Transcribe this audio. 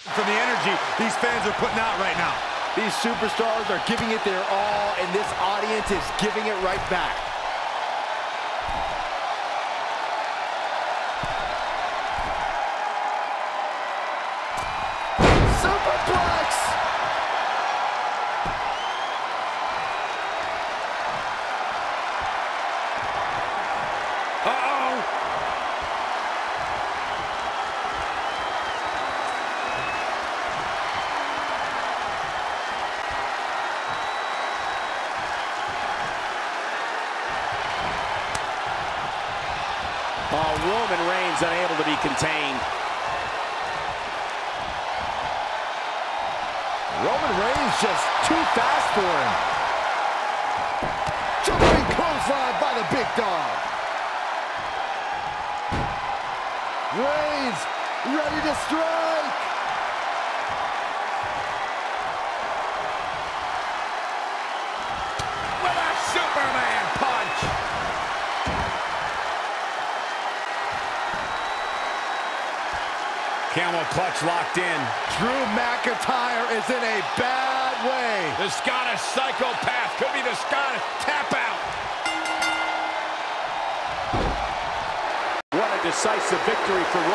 from the energy these fans are putting out right now. These superstars are giving it their all, and this audience is giving it right back. Superplex! Uh-oh. Oh, Roman Reigns unable to be contained. Roman Reigns just too fast for him. Jumping clothesline by the big dog. Reigns ready to strike. Camel clutch locked in. Drew McIntyre is in a bad way. The Scottish psychopath could be the Scottish tap out. What a decisive victory for Roman.